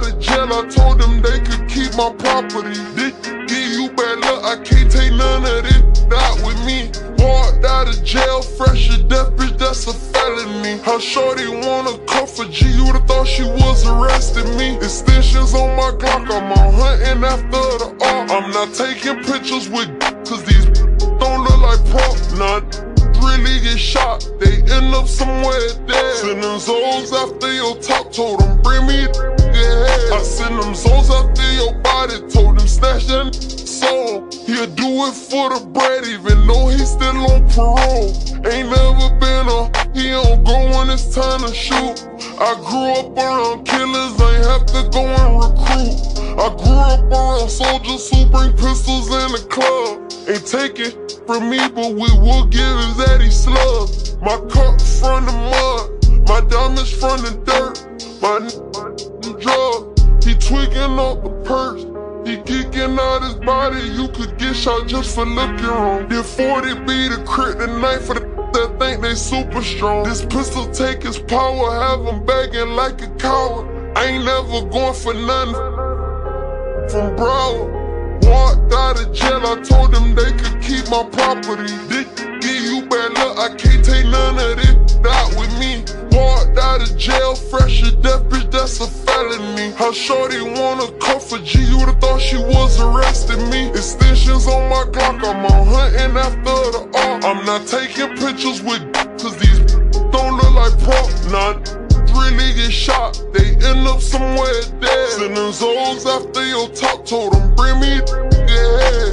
out of jail, I told them they could keep my property. This give you bad luck, I can't take none of this out with me. Walked out of jail, fresh to death, bitch, that's a felony. How shorty wanna cuff for G, you would've thought she was arresting me. Extensions on my Glock, I'm on hunting after the art. I'm not taking pictures with cause these don't look like prop, not really get shot. They end up somewhere dead. Sending Zoes after your top, told them bring me. I send them Zoes after your body, told them snatch that soul. He'll do it for the bread, even though he's still on parole. Ain't never been a he don't go when it's time to shoot. I grew up around killers, ain't have to go and recruit. I grew up around soldiers who bring pistols in the club. Ain't taking from me, but we will give his daddy slug. My cup from the mud, my diamonds from the dirt. My tweaking up the purse. He kicking out his body, you could get shot just for looking wrong. Did 40 be the crit the knife for the that think they super strong. This pistol take his power, have him begging like a coward. I ain't never going for nothing from Broward. Walked out of jail, I told them they could keep my property. This give you bad luck, I can't take none of this out with me. Walked out of jail, felony. Shorty wanna for G, you would've thought she was arresting me. Extensions on my Glock, I'm on hunting after the art. I'm not taking pictures with cause these don't look like prop, not really get shot. They end up somewhere dead. Send them Zoes after your top, told them bring me their head.